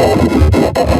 えっ?